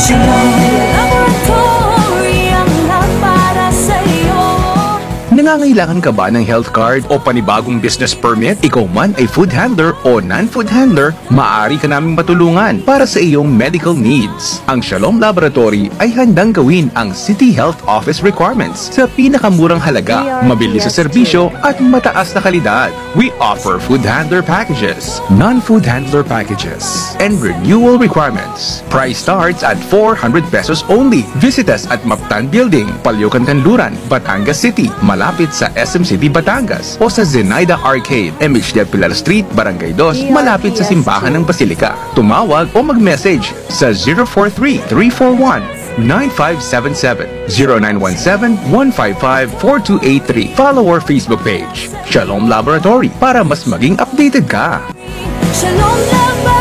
Laboratory Nangangailangan ka ba ng health card o panibagong business permit? Ikaw man ay food handler o non-food handler, maaari ka naming matulungan para sa iyong medical needs. Ang Shalom Laboratory ay handang gawin ang City Health Office requirements sa pinakamurang halaga, mabilis sa serbisyo at mataas na kalidad. We offer food handler packages, non-food handler packages, and renewal requirements. Price starts at 400 pesos only. Visit us at Maptan Building, Palyokan Kanluran, Batangas City, malapit sa SM City, Batangas, o sa Zenaida Arcade, MH Del Pilar Street, Barangay 2, malapit sa simbahan ng Basilica. Tumawag o mag-message sa 043-341-9577, 0917-155-4283. Follow our Facebook page, Shalom Laboratory, para mas maging updated ka. Shalom Laboratory